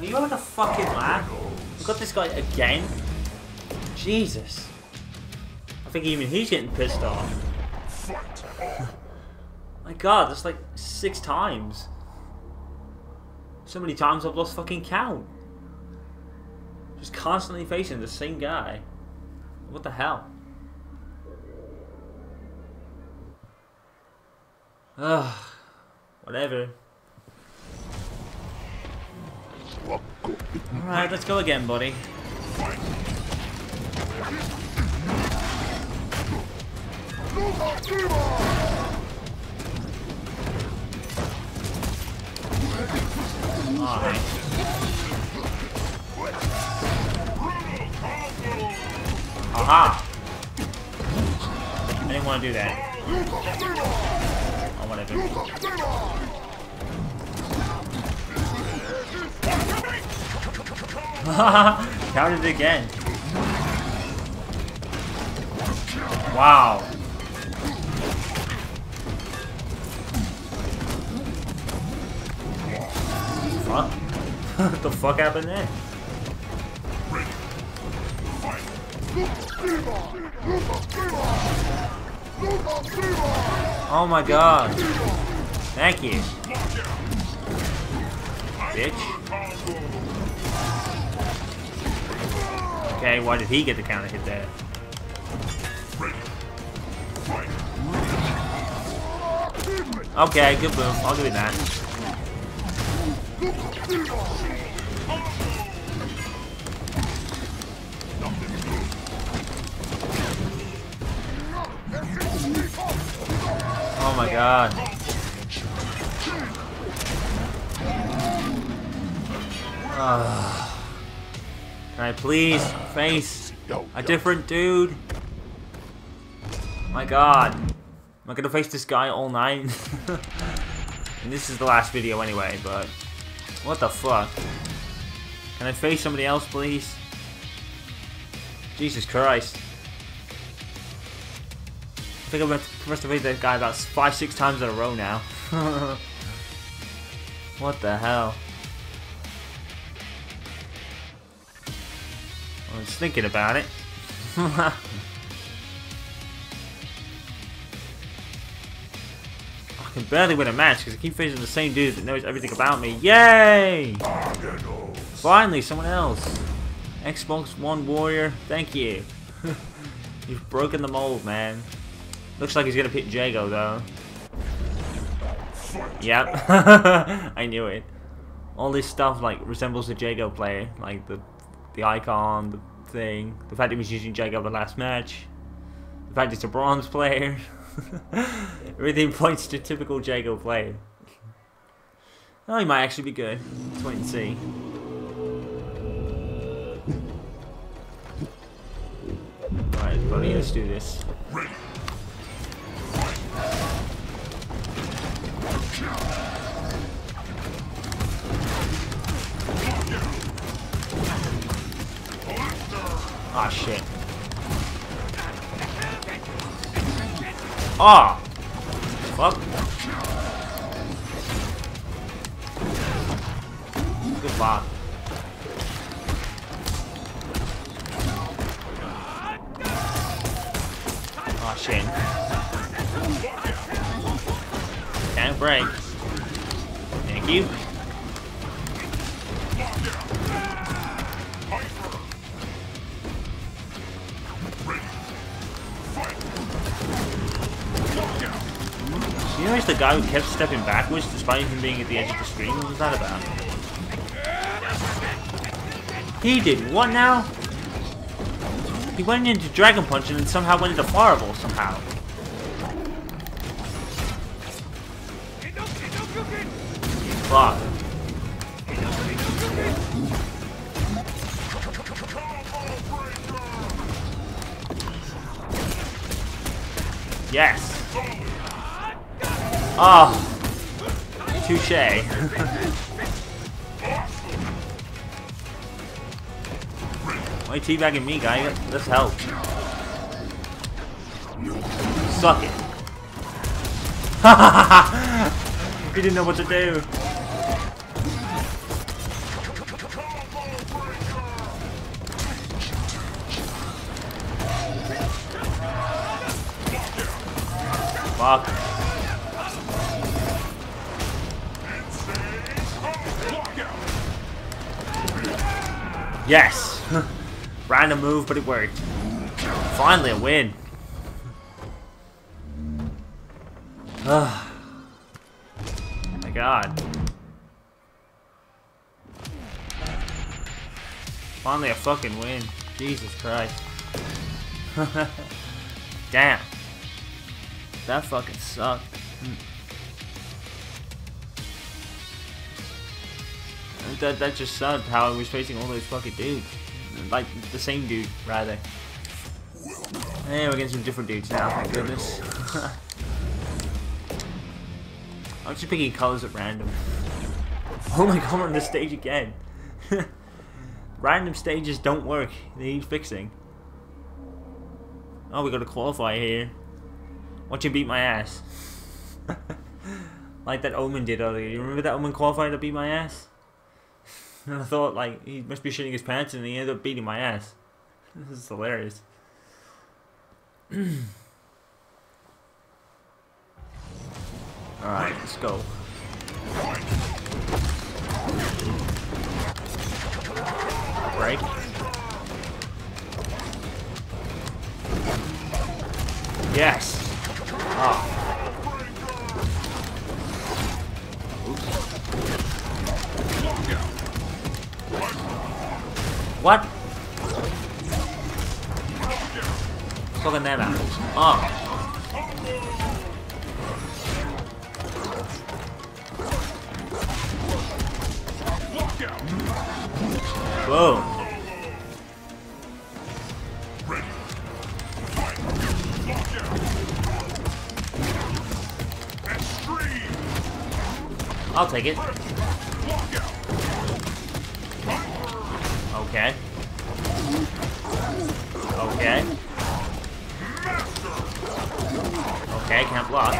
Are you a fucking laugh? We got this guy again? Jesus. I think even he's getting pissed off. My god, that's like six times. So many times I've lost fucking count. Just constantly facing the same guy. What the hell? Ugh. Whatever. Alright, let's go again, buddy. Aha! I didn't want to do that. Counted again. Wow. What the fuck happened there? Oh my god. Thank you. Bitch. Okay, why did he get the counter hit there? Okay, good boom. I'll give it that. Oh my god. Ah. Can I please face a different dude? My god. Am I gonna face this guy all night? and this is the last video anyway, but... What the fuck? Can I face somebody else, please? Jesus Christ. I think I've pressed to face that guy about five, six times in a row now. what the hell? I was thinking about it. I can barely win a match because I keep facing the same dude that knows everything about me. Yay! Finally, someone else. Xbox One Warrior, thank you. You've broken the mold, man. Looks like he's gonna pick Jago, though. Yep. I knew it. All this stuff, like, resembles the Jago player. Like, the the icon, the thing, the fact he was using Jago the last match, the fact it's a bronze player. Everything points to typical Jago player. Oh, he might actually be good. Let's wait and see. Alright, buddy, let's do this. Ah, oh, shit. Ah! Oh. Fuck. Good bot. Oh, shit. Can't break. Thank you. The guy who kept stepping backwards despite him being at the edge of the screen? What was that about? He did what now? He went into Dragon Punch and then somehow went into Fireball somehow. Fuck. Yes. Ah, oh, touche. Why you teabagging me, guy? This helps. Suck it. he didn't know what to do. Fuck. Yes! Random move, but it worked. Finally a win. Oh my god. Finally a fucking win. Jesus Christ. Damn. That fucking sucked. Hmm. That, that just sucked how I was facing all those fucking dudes. Like, the same dude, rather. Hey, we're getting some different dudes now, thank goodness. I'm just picking colors at random. Oh my god, we're on the stage again. random stages don't work. They need fixing. Oh, we got a qualify here. Watch him beat my ass. like that Omen did earlier. You remember that Omen qualifier to beat my ass? And I thought, like, he must be shitting his pants and he ended up beating my ass. This is hilarious. Alright, let's go. Break. Yes! Oh. What? Cái này à? Oh. Whoa. I'll take it. Okay. Okay. Okay, can't block.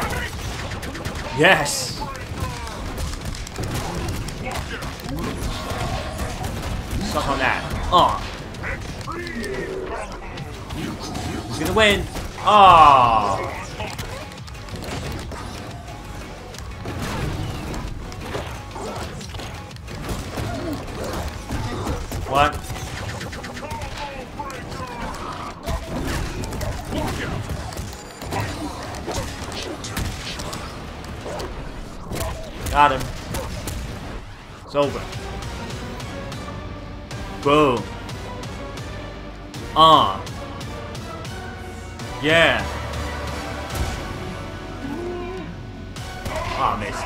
Yes! Suck on that. Oh. He's gonna win. Oh. What? Got him. It's over. Boom. Ah. Uh. Yeah. Ah, oh, missed.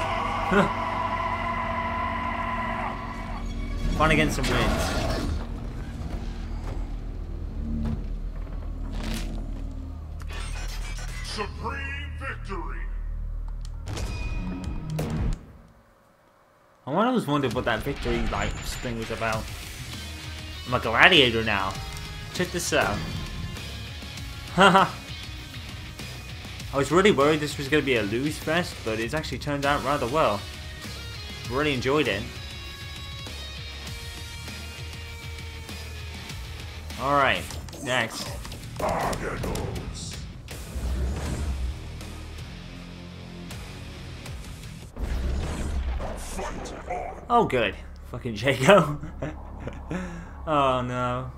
Fun against some wins. I always wondered what that victory like thing was about. I'm a gladiator now. Check this out. Haha. I was really worried this was going to be a lose fest, but it's actually turned out rather well. Really enjoyed it. Alright, next. Oh, good. Fucking Jago. oh, no.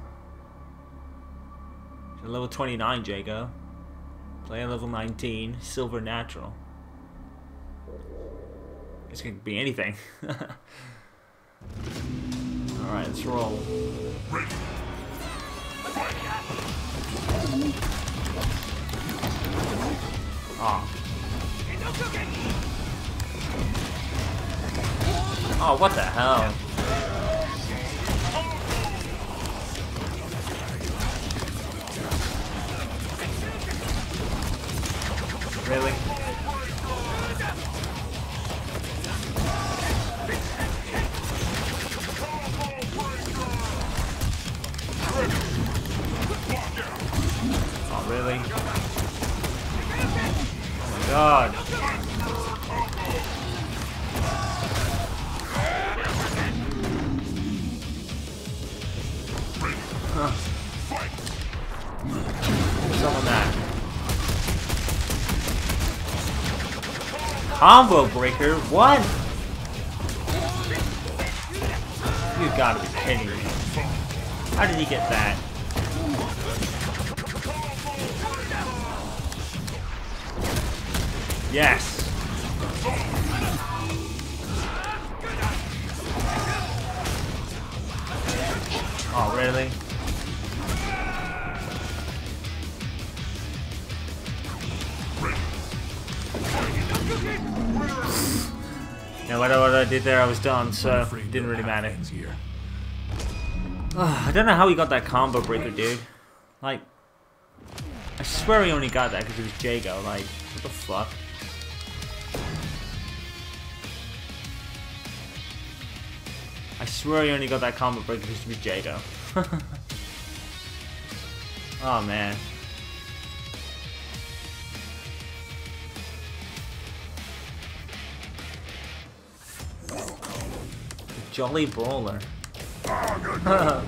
Level 29, Jago. Player level 19, Silver Natural. This could be anything. Alright, let's roll. Oh. Oh, what the hell? Combo breaker? What? You gotta be kidding me. How did he get that? Yes. Oh, really? Yeah, whatever what I did there, I was done, so it didn't really matter. Here. Ah, I don't know how he got that combo breaker, dude. Like, I swear he only got that because it was Jago. Like, what the fuck? I swear he only got that combo breaker because it was Jago. oh, man. Jolly Brawler.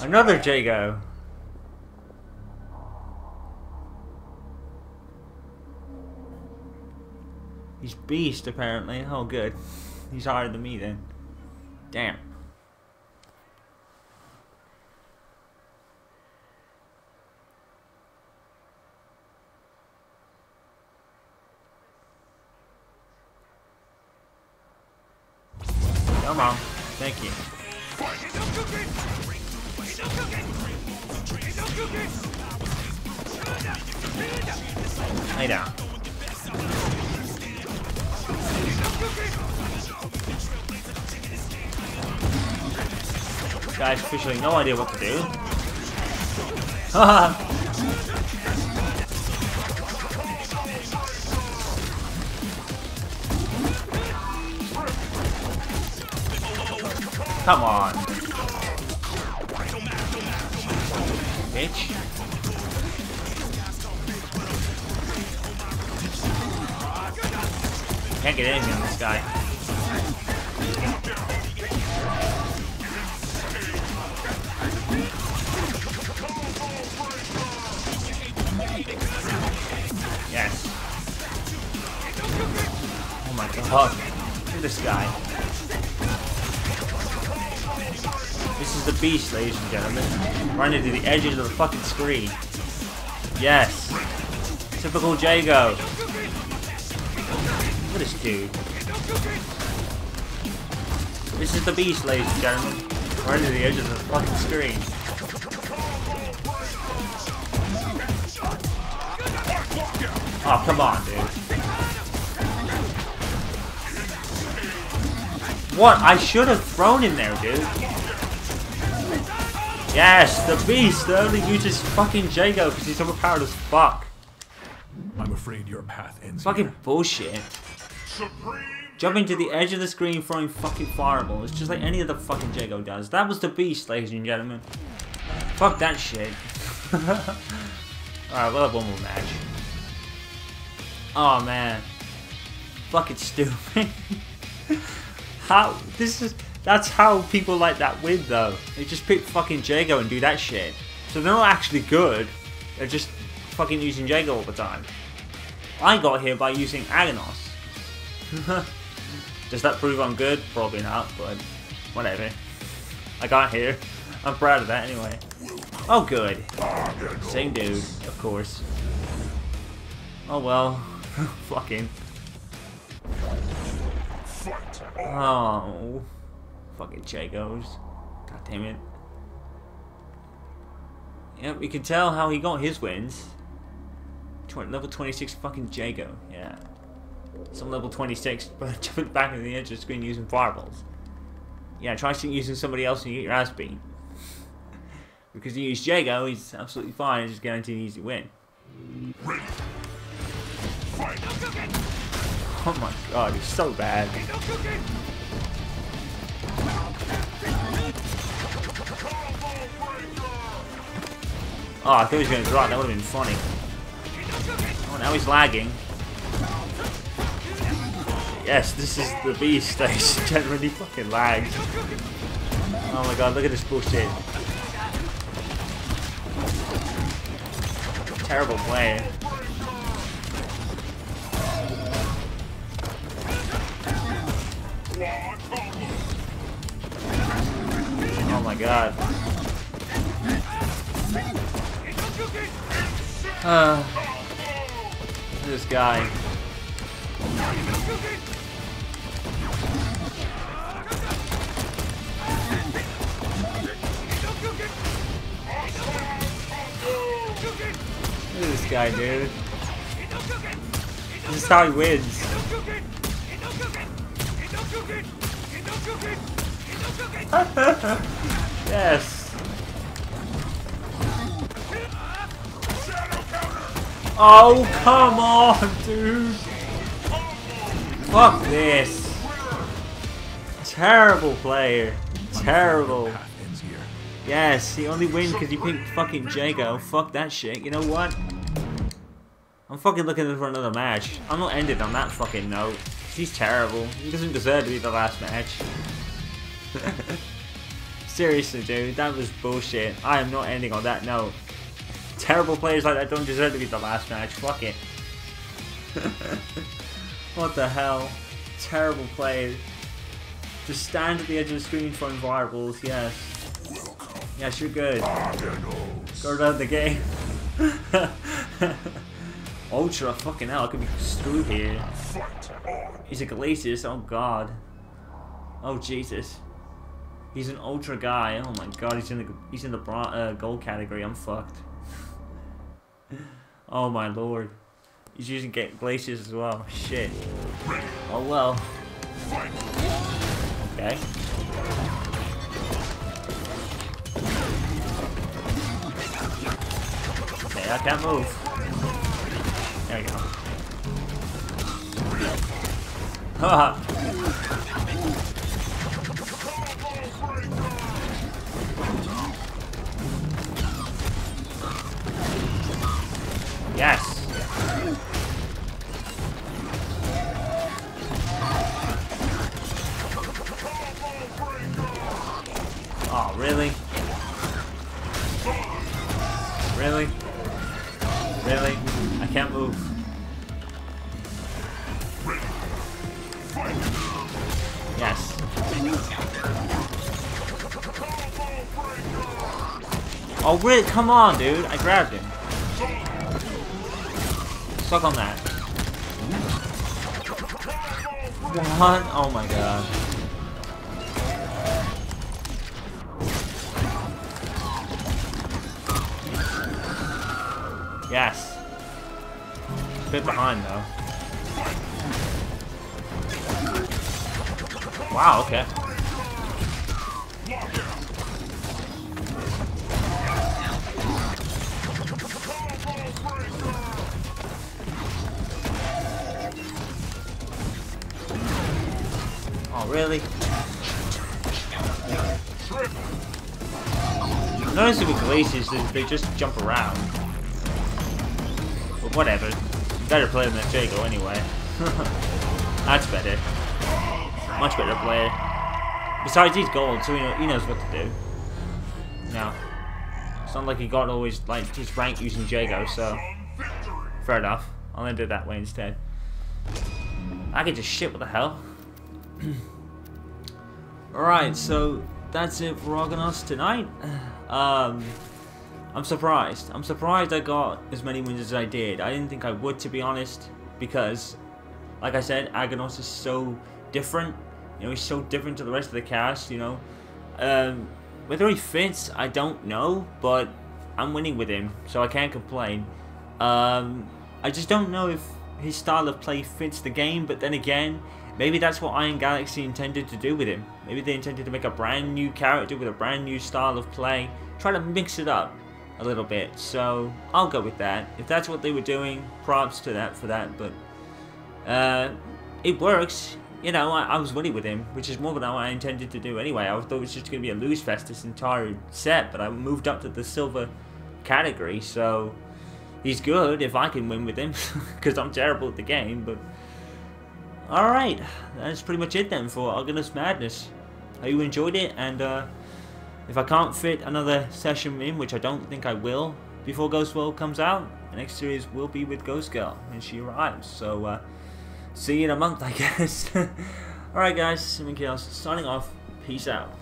Another Jago. He's beast apparently. Oh good. He's higher than me then. Damn. Come on. Thank you. Lay down. Guys, officially no idea what to do. Haha. Come on. Bitch. Can't get anything on this guy. Yes. Oh my god. Look at this guy. This is the beast, ladies and gentlemen. Running to the edges of the fucking screen. Yes. Typical Jago. Look at this dude. This is the beast, ladies and gentlemen. Running to the edges of the fucking screen. Oh, come on, dude. What? I should have thrown him there, dude. Yes, the beast that only uses fucking Jago because he's overpowered as fuck. I'm afraid your path ends Fucking here. bullshit. Supreme Jumping to the edge of the screen, throwing fucking fireballs, just like any other fucking Jago does. That was the beast, ladies and gentlemen. Fuck that shit. Alright, we'll have one more match. Oh man. Fucking stupid. how this is that's how people like that win though. They just pick fucking Jago and do that shit. So they're not actually good. They're just fucking using Jago all the time. I got here by using Aganos. Does that prove I'm good? Probably not, but whatever. I got here. I'm proud of that anyway. Oh, good. Same dude, of course. Oh well. Fucking. Oh. Fucking Jagos. God damn it. Yep, you can tell how he got his wins. Tw- level 26 fucking Jago, yeah. Some level 26, but jumping back in the edge of the screen using fireballs. Yeah, try using somebody else and you get your ass beat. because you use Jago, he's absolutely fine and just guaranteed an easy win. Oh my god, he's so bad. Oh, I thought he was going to drop. That would have been funny. Oh, now he's lagging. Yes, this is the beast stage. Generally fucking lagged. Oh my god, look at this bullshit. Terrible play. Oh my god. Uh, this guy. This guy, dude. This is how he wins. yes. Oh, come on, dude. Fuck this. Terrible player. Terrible. Yes, he only wins because he picked fucking Jago. Fuck that shit. You know what? I'm fucking looking for another match. I'm not ending on that fucking note. He's terrible. He doesn't deserve to be the last match. Seriously, dude, that was bullshit. I am not ending on that note. Terrible players like that don't deserve to be the last match. Fuck it. what the hell? Terrible players. Just stand at the edge of the screen for invirables, yes. Yes, you're good. Go down the game. Ultra, fucking hell, I could be screwed here. He's a Glacius, oh god. Oh Jesus. He's an ultra guy. Oh my god, he's in the he's in the bra uh, gold category. I'm fucked. Oh my lord. He's using get Glacius as well. Shit. Oh well. Okay. Okay, I can't move. There we go. Haha. Really? Really? Really? I can't move. Yes. Oh, really? Come on, dude. I grabbed him. Suck on that. What? Oh my god. Yes. Bit behind though. Wow, okay. Oh, really? Noticing with Glacius, they just jump around. Whatever. Better play than Jago anyway. That's better. Much better player. Besides, he's gold, so he, know, he knows what to do. Now, It's not like he got always like his rank using Jago, so fair enough. I'll end it that way instead. I can just shit. What the hell? Alright, so that's it for Aganos tonight. Um, I'm surprised. I'm surprised I got as many wins as I did. I didn't think I would, to be honest, because, like I said, Aganos is so different. You know, he's so different to the rest of the cast, you know. Um, whether he fits, I don't know, but I'm winning with him, so I can't complain. Um, I just don't know if his style of play fits the game, but then again, maybe that's what Iron Galaxy intended to do with him. Maybe they intended to make a brand new character with a brand new style of play, try to mix it up a little bit. So I'll go with that. If that's what they were doing, props to that for that. But uh, it works. You know, I, I was winning with him, which is more than I intended to do anyway. I thought it was just going to be a lose fest this entire set, but I moved up to the silver category, so he's good if I can win with him, because I'm terrible at the game. But alright, that's pretty much it then for Aganos Madness. Hope you enjoyed it, and uh, If I can't fit another session in, which I don't think I will, before Ghost World comes out, the next series will be with Ghost Girl when she arrives. So, uh, see you in a month, I guess. Alright guys, Seven Chaos signing off. Peace out.